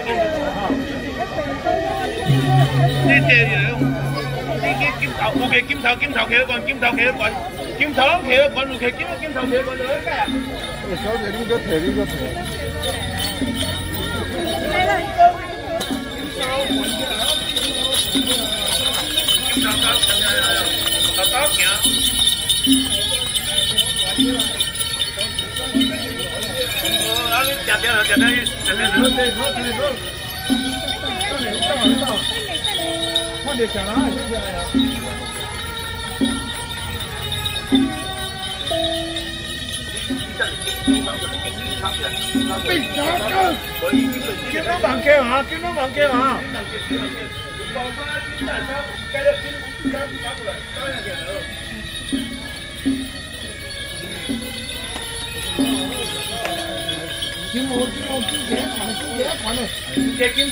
讲，呢只样，呢啲剑头，OK，剑头剑头企一棍，剑头企一棍，剑头企一棍，OK，剑剑头企一棍就一家。小姐，呢个皮呢个皮。 kiếm nó bằng kia hả kiếm nó bằng kia hả checking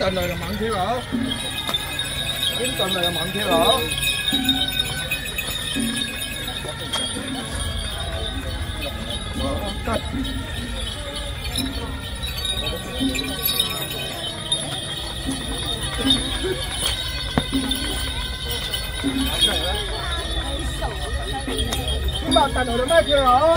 tình này là mặn thiếu hả kiếm tình này là mặn thiếu hả Cắt. Cái bạn tình này là mấy thiếu hả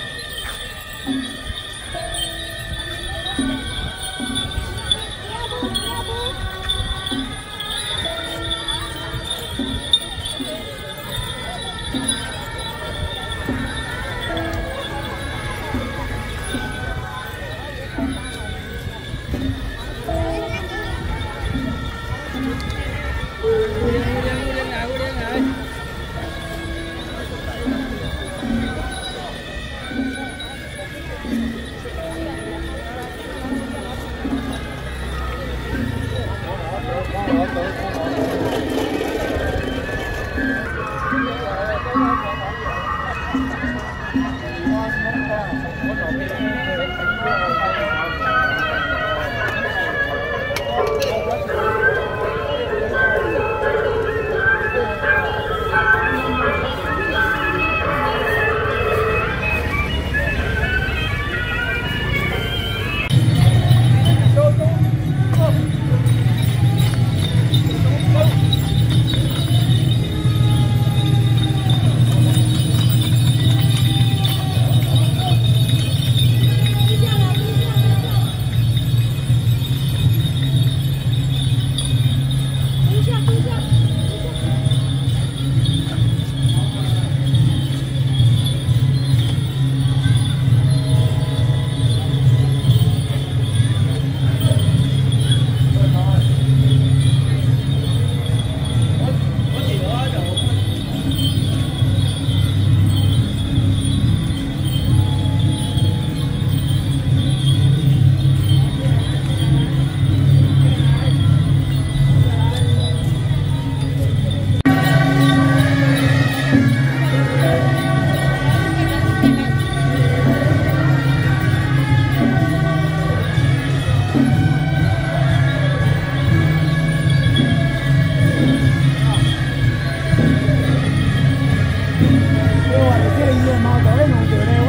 Magdalena, Magdalena.